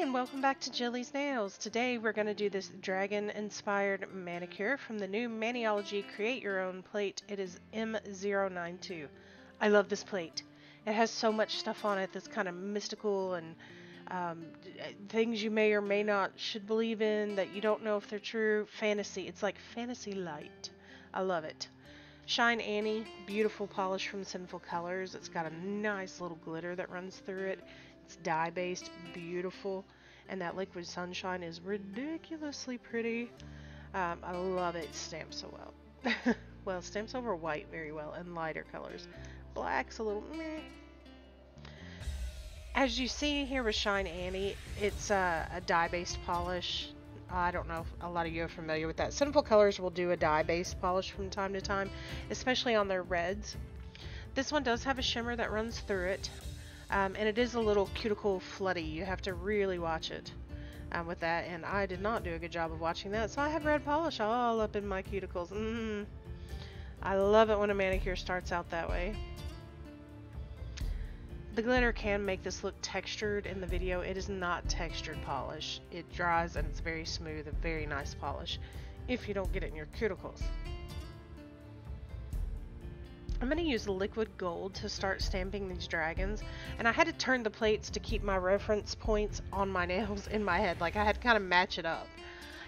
and welcome back to Jillie's Nails. Today we're going to do this dragon-inspired manicure from the new Maniology Create Your Own plate. It is M092. I love this plate. It has so much stuff on it that's kind of mystical and um, things you may or may not should believe in that you don't know if they're true. Fantasy. It's like fantasy light. I love it. Shine Annie, beautiful polish from Sinful Colors. It's got a nice little glitter that runs through it. It's dye based, beautiful, and that liquid sunshine is ridiculously pretty. Um, I love it. Stamps so well. well, stamps over white very well and lighter colors. Black's a little meh. As you see here with Shine Annie, it's uh, a dye-based polish. I don't know if a lot of you are familiar with that. Sinful Colors will do a dye-based polish from time to time, especially on their reds. This one does have a shimmer that runs through it. Um, and it is a little cuticle floody. You have to really watch it um, with that. And I did not do a good job of watching that. So I have red polish all up in my cuticles. Mm. I love it when a manicure starts out that way. The glitter can make this look textured in the video. It is not textured polish. It dries and it's very smooth, a very nice polish if you don't get it in your cuticles. I'm going to use liquid gold to start stamping these dragons and I had to turn the plates to keep my reference points on my nails in my head like I had to kind of match it up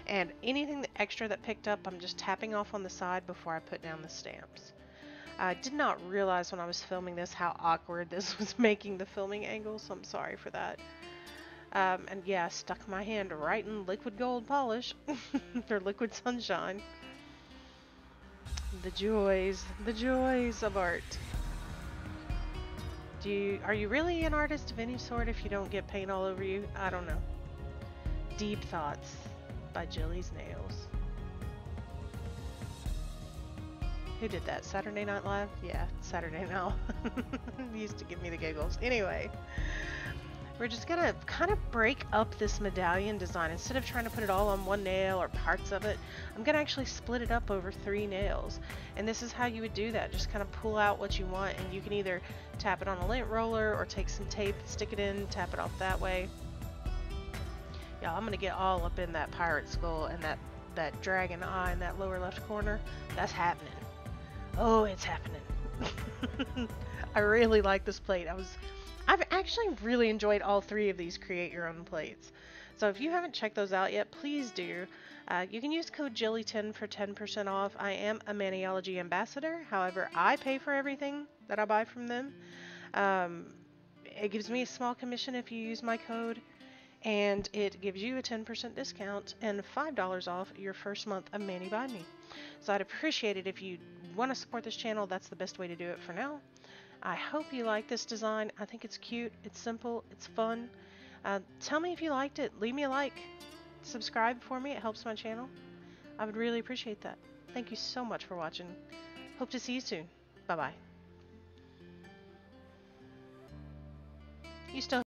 and anything extra that picked up I'm just tapping off on the side before I put down the stamps. I did not realize when I was filming this how awkward this was making the filming angle so I'm sorry for that. Um, and yeah, I stuck my hand right in liquid gold polish or liquid sunshine. The joys, the joys of art. Do you, are you really an artist of any sort if you don't get paint all over you? I don't know. Deep Thoughts by Jillie's Nails. Who did that? Saturday Night Live? Yeah, Saturday Night. used to give me the giggles. Anyway, we're just gonna kind of break up this medallion design. Instead of trying to put it all on one nail or parts of it, I'm gonna actually split it up over three nails. And this is how you would do that. Just kind of pull out what you want and you can either tap it on a lint roller or take some tape, stick it in, tap it off that way. Yeah, I'm gonna get all up in that pirate skull and that, that dragon eye in that lower left corner. That's happening. Oh, it's happening. I really like this plate. I was I've actually really enjoyed all three of these create your own plates. So if you haven't checked those out yet, please do. Uh, you can use code JILLIE10 for 10% off. I am a Maniology ambassador. However, I pay for everything that I buy from them. Um, it gives me a small commission if you use my code. And it gives you a 10% discount and $5 off your first month of Mani by Me. So I'd appreciate it if you want to support this channel. That's the best way to do it for now. I hope you like this design. I think it's cute, it's simple, it's fun. Uh, tell me if you liked it. Leave me a like. Subscribe for me. It helps my channel. I would really appreciate that. Thank you so much for watching. Hope to see you soon. Bye-bye. You still